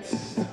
next.